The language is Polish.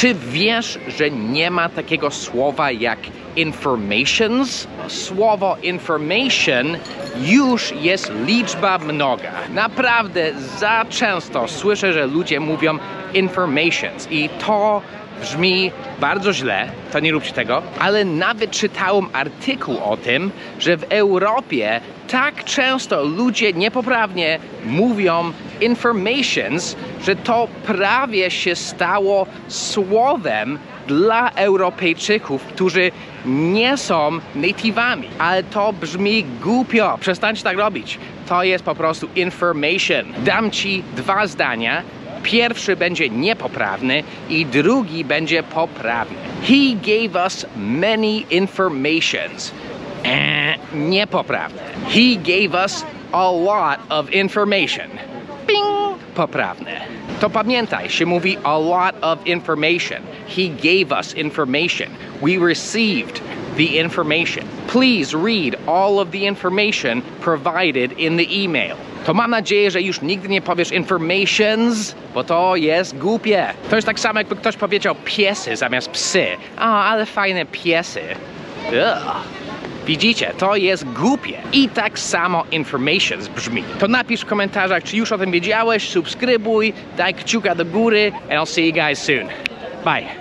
Czy wiesz, że nie ma takiego słowa jak informations? Słowo information już jest liczba mnoga. Naprawdę za często słyszę, że ludzie mówią informations i to brzmi bardzo źle, to nie róbcie tego, ale nawet czytałem artykuł o tym, że w Europie tak często ludzie niepoprawnie mówią informations, że to prawie się stało słowem dla Europejczyków, którzy nie są native'ami. Ale to brzmi głupio. Przestańcie tak robić. To jest po prostu information. Dam ci dwa zdania. Pierwszy będzie niepoprawny i drugi będzie poprawny. He gave us many informations. Eee, niepoprawne. He gave us a lot of information. Bing! Poprawne. To pamiętaj, się mówi a lot of information. He gave us information. We received the information. Please read all of the information provided in the email. To mam nadzieję, że już nigdy nie powiesz informations, bo to jest głupie. To jest tak samo, jakby ktoś powiedział piesy zamiast psy. A, ale fajne piesy. Ugh. Widzicie, to jest głupie. I tak samo informations brzmi. To napisz w komentarzach, czy już o tym wiedziałeś, subskrybuj, daj kciuka do góry, and I'll see you guys soon. Bye.